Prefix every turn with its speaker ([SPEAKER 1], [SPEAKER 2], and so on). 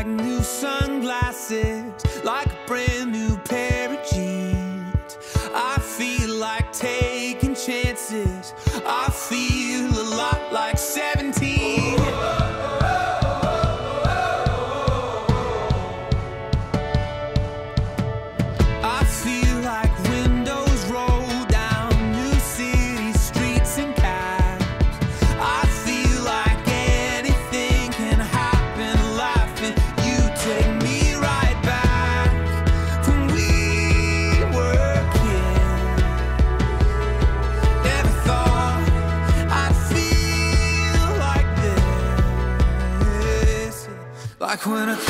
[SPEAKER 1] like new sunglasses, like a brand new pair of jeans. I feel like taking chances. I feel when I